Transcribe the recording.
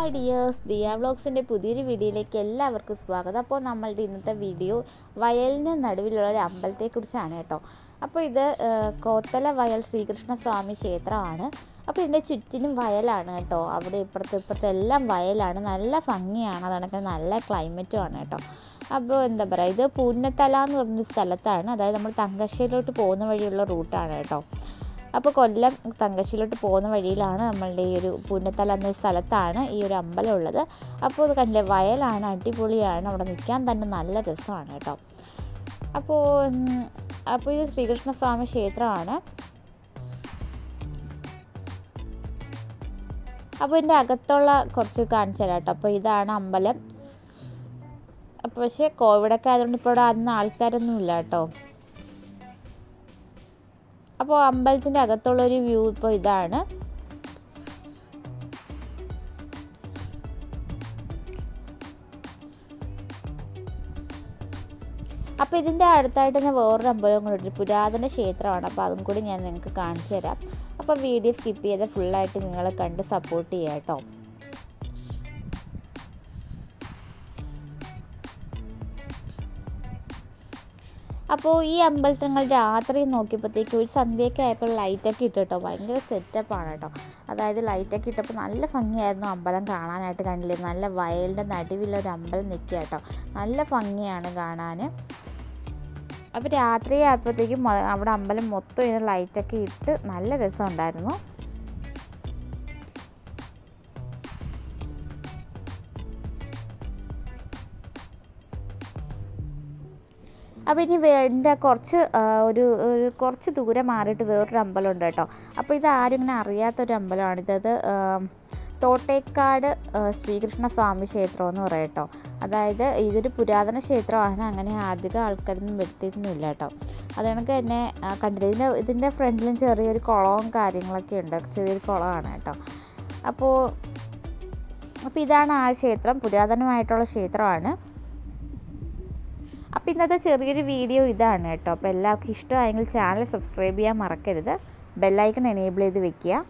Hi dears Diya വ്ളോഗ്സിന്റെ പുതിയൊരു വീഡിയോയിലേക്ക് എല്ലാവർക്കും സ്വാഗതം. അപ്പോൾ നമ്മളുടെ ഇന്നത്തെ വീഡിയോ വയലിന് നടുവിലുള്ള ഒരു അമ്പലത്തെക്കുറിച്ചാണ് കേട്ടോ. അപ്പോൾ ഇത് കോത്തല വയൽ ശ്രീകൃഷ്ണ സ്വാമി ക്ഷേത്രമാണ്. അപ്പോൾ ഇതിന്റെ ചുറ്റിനും വയലാണ് കേട്ടോ. അവിടെ ഇപ്പുറത്ത് ഇപ്പുറത്ത് എല്ലാം വയലാണ്. നല്ല ഭംഗിയാണ്. അതണക്കെ നല്ല ക്ലൈമറ്റും ആണ് കേട്ടോ. അപ്പോൾ എന്താ പറയുക ഇത് പൂന്നത്തല എന്ന് പറഞ്ഞൊരു സ്ഥലത്താണ്. അതായത് നമ്മൾ തങ്കശ്ശേരിയിലോട്ട് പോകുന്ന വഴിയുള്ള റൂട്ടാണ് കേട്ടോ. അപ്പോൾ കൊല്ലം തങ്കശ്ശിയിലോട്ട് പോകുന്ന വഴിയിലാണ് നമ്മളുടെ ഈ ഒരു പുന്നത്തല എന്ന സ്ഥലത്താണ് ഈ ഒരു അമ്പലം ഉള്ളത് അപ്പോൾ ഇത് കണ്ടില്ലേ വയലാണ് അടിപൊളിയാണ് അവിടെ നിൽക്കാൻ തന്നെ നല്ല രസമാണ് കേട്ടോ. അപ്പോൾ അപ്പോൾ ഇത് ശ്രീകൃഷ്ണസ്വാമി ക്ഷേത്രമാണ്. അപ്പോൾ ഇതിന്റെ അകത്തുള്ള കുറച്ച് കാണിച്ചു തരാം കേട്ടോ. അപ്പോൾ ഇതാണ് അമ്പലം. അപ്പോൾ പക്ഷേ കോവിഡൊക്കെ ആയതുകൊണ്ട് ഇപ്പോൾ ഇവിടെ അന്ന് ആൾക്കാരൊന്നും ഇല്ല കേട്ടോ. അപ്പോൾ അമ്പലത്തിന്റെ അകത്തുള്ളൊരു വ്യൂ ഇപ്പോൾ ഇതാണ്. അപ്പോൾ ഇതിന്റെ അടുത്തായിട്ട് തന്നെ വേറൊരു അമ്പലം കൂടെ ഒരു പുരാതന ക്ഷേത്രമാണ്. അപ്പോൾ അതും കൂടി ഞാൻ നിങ്ങൾക്ക് കാണിച്ചു തരാം. അപ്പോൾ വീഡിയോ സ്കിപ്പ് ചെയ്ത് ഫുള്ളായിട്ട് നിങ്ങൾ കണ്ട് സപ്പോർട്ട് ചെയ്യാം കേട്ടോ. അപ്പോൾ ഈ അമ്പലത്തിൽ രാത്രി നോക്കിയപ്പോഴത്തേക്ക് ഒരു സന്ധ്യയൊക്കെ ആയപ്പോൾ ലൈറ്റൊക്കെ ഇട്ട് കേട്ടോ ഭയങ്കര സെറ്റപ്പാണ് കേട്ടോ അതായത് ലൈറ്റൊക്കെ ഇട്ടപ്പോൾ നല്ല ഭംഗിയായിരുന്നു അമ്പലം കാണാനായിട്ട് കണ്ടില്ലേ? നല്ല വയലിന്റെ നടുവിലൊരു അമ്പലം നിൽക്കുക കേട്ടോ നല്ല ഭംഗിയാണ് കാണാൻ അപ്പോൾ രാത്രി ആയപ്പോഴത്തേക്കും അവിടെ അമ്പലം മൊത്തം ഇങ്ങനെ ലൈറ്റൊക്കെ ഇട്ട് നല്ല രസമുണ്ടായിരുന്നു. അപ്പോൾ ഇനി വേണ്ട കുറച്ച് ഒരു ഒരു കുറച്ച് ദൂരെ മാറിയിട്ട് വേറൊരു അമ്പലമുണ്ട് കേട്ടോ. അപ്പോൾ ഇത് ആരും ഇങ്ങനെ അറിയാത്തൊരു അമ്പലമാണ് ഇതത് തോട്ടേക്കാട് ശ്രീകൃഷ്ണ സ്വാമി ക്ഷേത്രം എന്ന് പറയാം കേട്ടോ. അതായത് ഇതൊരു പുരാതന ക്ഷേത്രമാണ്. അങ്ങനെ അധികം ആൾക്കാരൊന്നും വരുത്തിയിരുന്നില്ല കേട്ടോ. അത് കണക്ക് തന്നെ കണ്ടില്ല? ഇതിന്റെ ഇതിന്റെ ഫ്രണ്ടിലും ചെറിയൊരു കുളവും കാര്യങ്ങളൊക്കെ ഉണ്ട്. ചെറിയൊരു കുളമാണ് കേട്ടോ. അപ്പോൾ അപ്പോൾ ഇതാണ് ആ ക്ഷേത്രം. പുരാതനമായിട്ടുള്ള ക്ഷേത്രമാണ്. അപ്പോൾ ഇന്നത്തെ ചെറിയൊരു വീഡിയോ ഇതാണ് കേട്ടോ. അപ്പോൾ എല്ലാവർക്കും ഇഷ്ടമായെങ്കിൽ ചാനൽ സബ്സ്ക്രൈബ് ചെയ്യാൻ മറക്കരുത്. ബെല്ലൈക്കൺ എനേബിൾ ചെയ്ത് വെക്കുക.